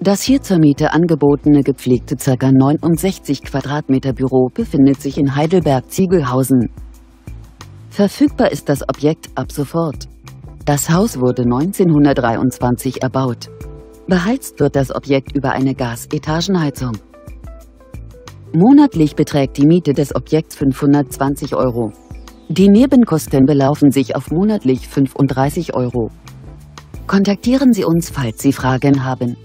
Das hier zur Miete angebotene gepflegte ca. 69 Quadratmeter Büro befindet sich in Heidelberg-Ziegelhausen. Verfügbar ist das Objekt ab sofort. Das Haus wurde 1923 erbaut. Beheizt wird das Objekt über eine Gasetagenheizung. Monatlich beträgt die Miete des Objekts 520 Euro. Die Nebenkosten belaufen sich auf monatlich 35 Euro. Kontaktieren Sie uns, falls Sie Fragen haben.